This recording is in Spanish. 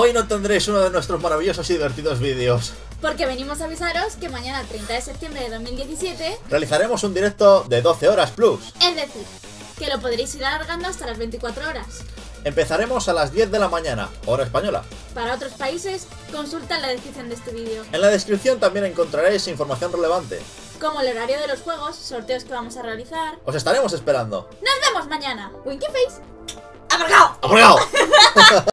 Hoy no tendréis uno de nuestros maravillosos y divertidos vídeos. Porque venimos a avisaros que mañana 30 de septiembre de 2017, Realizaremos un directo de 12 horas plus. es decir, que lo podréis ir alargando hasta las 24 horas. Empezaremos a las 10 de la mañana, hora española. Para otros países, consulta la descripción de este vídeo. En la descripción también encontraréis información relevante. Como el horario de los juegos, sorteos que vamos a realizar. Os estaremos esperando. ¡Nos vemos mañana! ¡Winky Face! ¡Amargado!